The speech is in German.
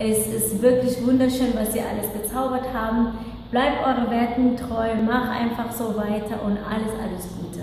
Es ist wirklich wunderschön, was Sie alles gezaubert haben. Bleibt eure Werten treu, mach einfach so weiter und alles, alles Gute.